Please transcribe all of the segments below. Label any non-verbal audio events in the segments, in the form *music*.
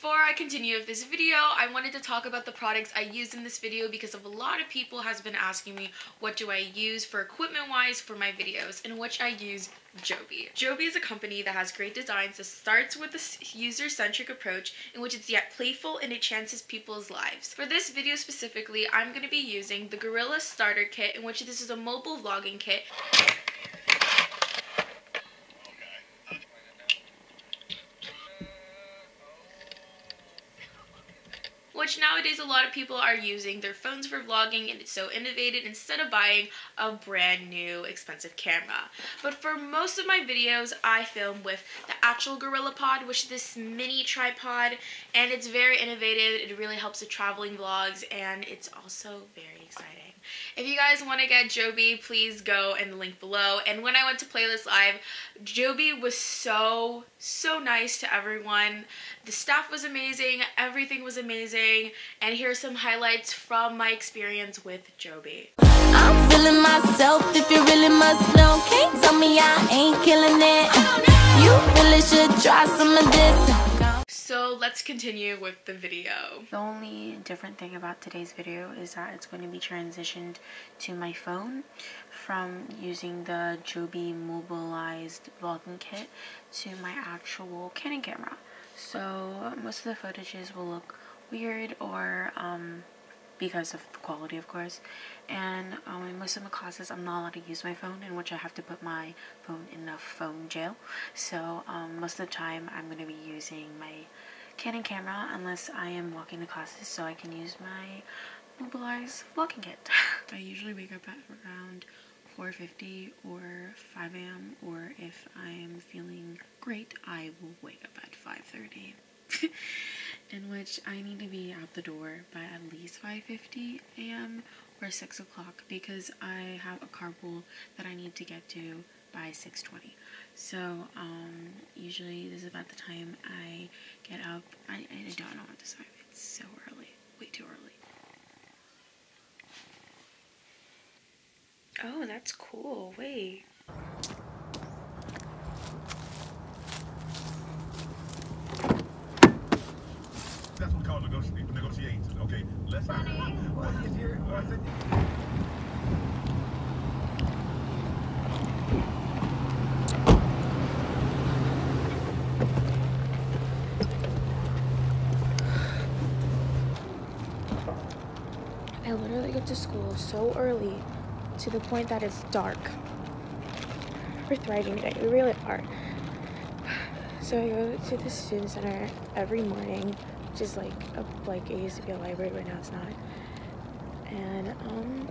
Before I continue with this video, I wanted to talk about the products I used in this video because of a lot of people has been asking me what do I use for equipment wise for my videos in which I use Joby. Joby is a company that has great designs that starts with a user-centric approach in which it's yet playful and it chances people's lives. For this video specifically, I'm going to be using the Gorilla Starter Kit in which this is a mobile vlogging kit. Which nowadays a lot of people are using their phones for vlogging and it's so innovative instead of buying a brand new expensive camera. But for most of my videos, I film with the actual GorillaPod, which is this mini tripod, and it's very innovative. It really helps with traveling vlogs, and it's also very exciting. If you guys want to get Joby, please go in the link below. And when I went to Playlist Live, Joby was so, so nice to everyone. The staff was amazing, everything was amazing, and here's some highlights from my experience with Joby. I'm feeling myself if you really must know. Can't tell me I ain't killing it. You really should try some of this. So let's continue with the video. The only different thing about today's video is that it's going to be transitioned to my phone from using the Joby mobilized vlogging kit to my actual Canon camera. So most of the footages will look weird or um, because of the quality of course and um, in most of my classes I'm not allowed to use my phone in which I have to put my phone in a phone jail so um, most of the time I'm going to be using my Canon camera unless I am walking to classes so I can use my mobilized vlogging kit. *laughs* I usually wake up at around 4.50 or 5 a.m. or if I'm feeling great I will wake up at 5.30 *laughs* in which I need to be out the door by at least 5.50 a.m. or 6 o'clock because I have a carpool that I need to get to by 6.20. So, um, usually this is about the time I get up. I, I don't know what to say. It's so early. Way too early. Oh, that's cool. Wait. That's what we call negotiating. Okay, let's. Funny. Well, if you're, I literally get to school so early to the point that it's dark. We're thriving today. We really are. So I go to the student center every morning, which is like a, like it used to be a library, but now it's not. And um,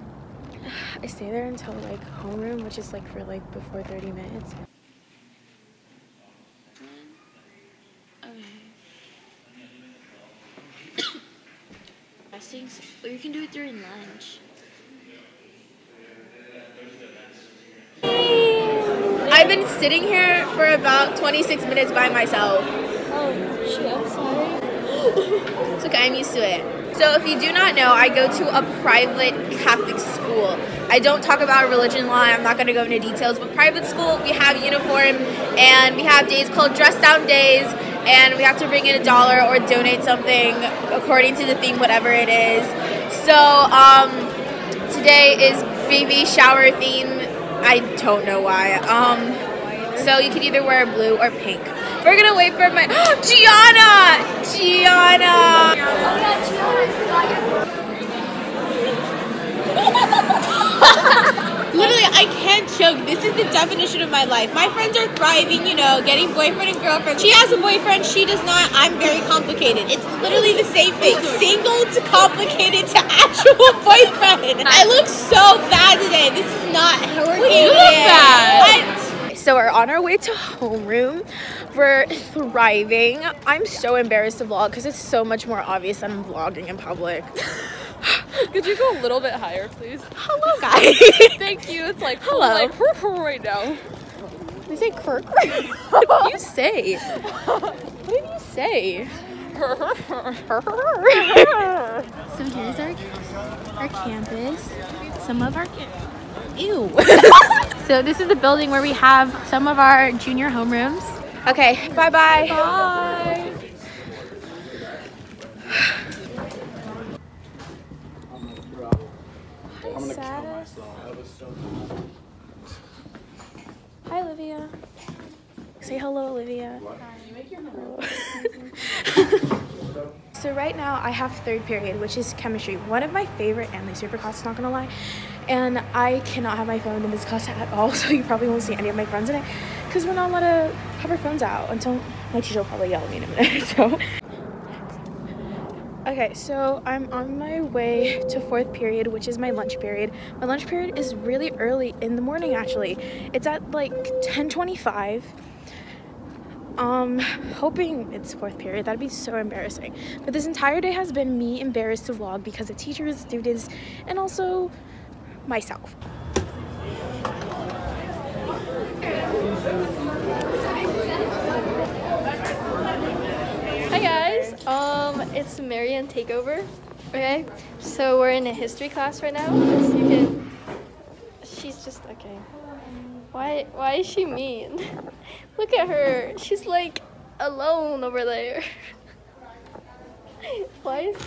*sighs* I stay there until like homeroom, which is like for like before 30 minutes. *coughs* Or you can do it during lunch. I've been sitting here for about 26 minutes by myself. Oh, shit, I'm sorry. It's okay, I'm used to it. So if you do not know, I go to a private Catholic school. I don't talk about religion law, I'm not going to go into details, but private school, we have uniform, and we have days called dress down days, and we have to bring in a dollar or donate something according to the theme, whatever it is. So um, today is baby shower theme. I don't know why. Um, so you can either wear blue or pink. We're gonna wait for my *gasps* Gianna, Gianna. *laughs* Literally, I can't joke. This is the definition of my life. My friends are thriving, you know, getting boyfriend and girlfriend. She has a boyfriend, she does not. I'm very complicated. It's literally the same thing. Single to complicated to *laughs* actual boyfriend. I look so bad today. This is not working. You look bad. So we're on our way to homeroom. We're thriving. I'm so embarrassed to vlog because it's so much more obvious that I'm vlogging in public. *laughs* Could you go a little bit higher, please? Hello, *laughs* guys. Thank you. It's like hello like right now. You say kirk? *laughs* what do you say? What did you say? so here's our our campus. Some of our ew. *laughs* so this is the building where we have some of our junior homerooms. Okay, bye bye. Bye. Hi, Sada. Hi, Olivia. Say hello, Olivia. *laughs* so right now I have third period, which is chemistry. One of my favorite and least favorite classes, not gonna lie. And I cannot have my phone in this class at all, *laughs* so you probably won't see any of my friends in it, because we're not allowed to have our phones out until my teacher will probably yell at me in a minute. *laughs* So. Okay, so I'm on my way to fourth period, which is my lunch period. My lunch period is really early in the morning actually. It's at like 10:25. Um, hoping it's fourth period. That'd be so embarrassing. But this entire day has been me embarrassed to vlog because of teachers, students, and also myself. Hi guys, um, it's Marianne Takeover. Okay, so we're in a history class right now. As you can, she's just okay. Why? Why is she mean? *laughs* Look at her. She's like alone over there. *laughs* Why? Is...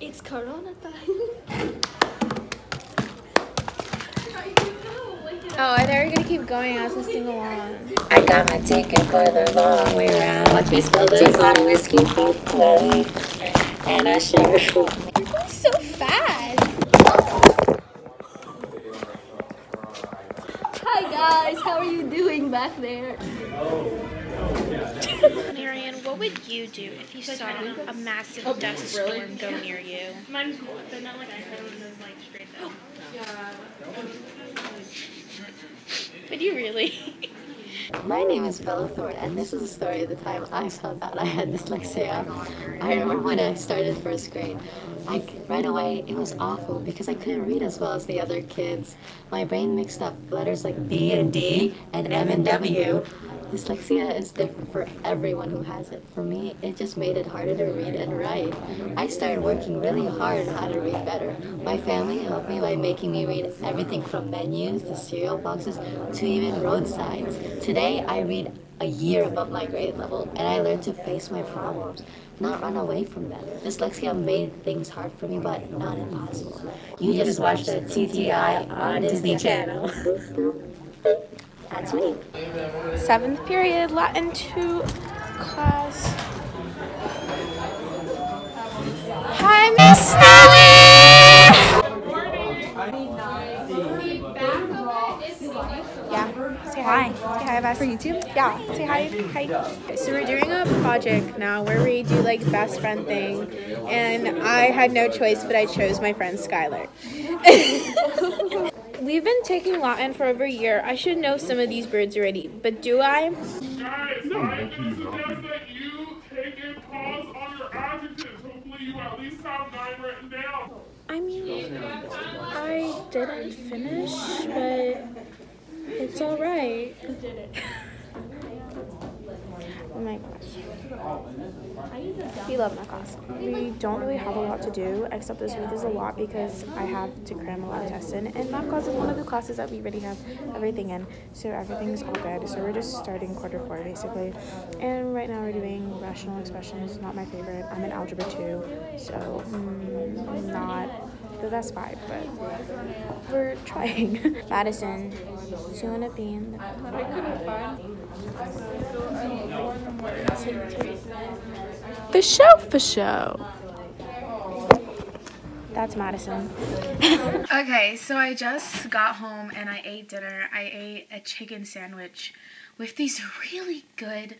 It's Corona time. *laughs* Oh, I thought we were gonna keep going as we sing along. I got my ticket for the long way round. Watch me spill this on whiskey play. And I sure *laughs* guys, how are you doing back there? Marion, what would you do if you saw a massive dust storm go near you? Mine's cool, but not like I said when it was like straight though. Would you really? My name is Bella Thorne, and this is a story of the time I found out I had dyslexia. I remember when I started first grade. I right away it was awful because I couldn't read as well as the other kids. My brain mixed up letters like B and D and M and W. Dyslexia is different for everyone who has it. For me, it just made it harder to read and write. I started working really hard on how to read better. My family helped me by making me read everything from menus to cereal boxes to even road signs. Today, I read a year above my grade level, and I learned to face my problems, not run away from them. Dyslexia made things hard for me, but not impossible. You just watched the TTI on Disney Channel. *laughs* That's me. Seventh period, Latin 2 class. Hi, Miss Yeah. Say hi. Say hi, Beth. For YouTube? Yeah. Say hi. Hi. So we're doing a project now where we do like best friend thing, and I had no choice, but I chose my friend Skylar. *laughs* We've been taking Latin for over a year. I should know some of these birds already, but do I? Guys, I'm going to suggest that you take a pause on your adjectives. Hopefully, you at least have nine written down. I mean, I didn't finish, but it's all right. My gosh. We love my class. We don't really have a lot to do, except this week is a lot because I have to cram a lot of tests in. And math class is one of the classes that we already have everything in. So everything's all good. So we're just starting quarter four basically. And right now we're doing rational expressions, not my favorite. I'm in algebra two, so mm, not the best vibe, but we're *laughs* trying. Madison, do you want two and a bean. For show, for show. That's Madison. *laughs* okay, so I just got home and I ate dinner. I ate a chicken sandwich with these really good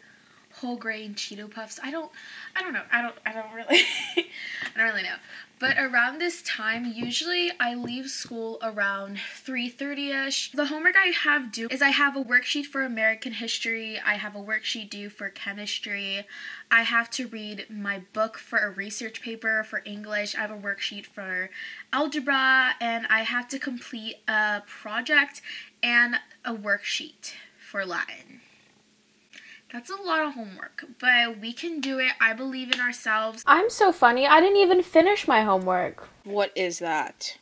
whole grain Cheeto puffs. I don't I don't know. I don't I don't really *laughs* I don't really know. But around this time, usually I leave school around 3:30ish. The homework I have due is I have a worksheet for American history, I have a worksheet due for chemistry. I have to read my book for a research paper for English. I have a worksheet for algebra and I have to complete a project and a worksheet for Latin. That's a lot of homework, but we can do it. I believe in ourselves. I'm so funny. I didn't even finish my homework. What is that?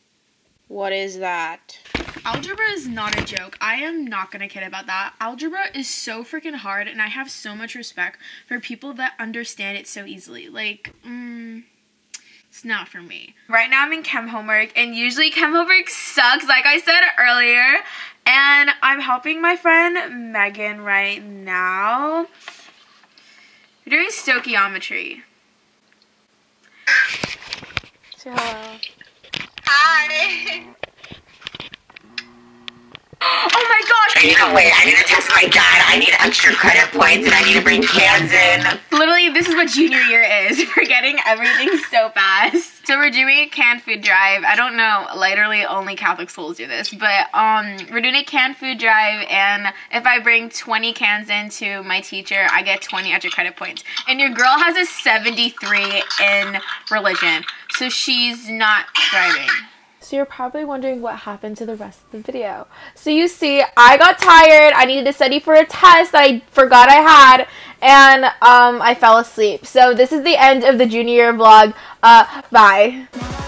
What is that? Algebra is not a joke. I am not gonna kid about that. Algebra is so freaking hard, and I have so much respect for people that understand it so easily. Like, mm, it's not for me. Right now I'm in chem homework, and usually chem homework sucks, like I said earlier. And I'm helping my friend Megan right now. We're doing stoichiometry. Say hello. Hi. Oh my gosh! I need to wait. I need to text my dad. I need extra credit points, and I need to bring cans in. Literally, this is what junior year is. *laughs* Forgetting everything so fast. So we're doing a canned food drive. I don't know, literally only Catholic schools do this, but um, we're doing a canned food drive, and if I bring 20 cans into my teacher, I get 20 extra credit points. And your girl has a 73 in religion, so she's not driving. So you're probably wondering what happened to the rest of the video. So you see, I got tired. I needed to study for a test that I forgot I had, and um, I fell asleep. So this is the end of the junior year vlog. Uh, bye.